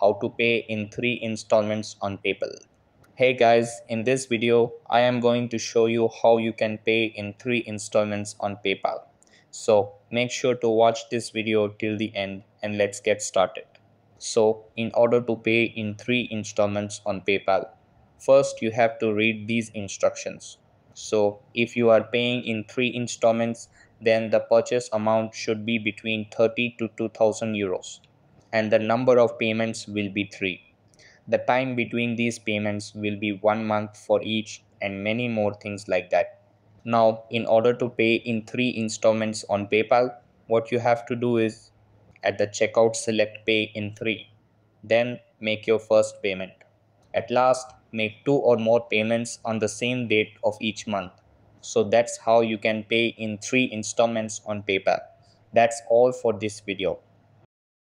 how to pay in three installments on PayPal. Hey guys, in this video, I am going to show you how you can pay in three installments on PayPal. So make sure to watch this video till the end and let's get started. So in order to pay in three installments on PayPal, first you have to read these instructions. So if you are paying in three installments, then the purchase amount should be between 30 to 2000 euros and the number of payments will be 3. The time between these payments will be 1 month for each and many more things like that. Now, in order to pay in 3 installments on PayPal, what you have to do is at the checkout select pay in 3. Then make your first payment. At last, make 2 or more payments on the same date of each month. So that's how you can pay in 3 installments on PayPal. That's all for this video.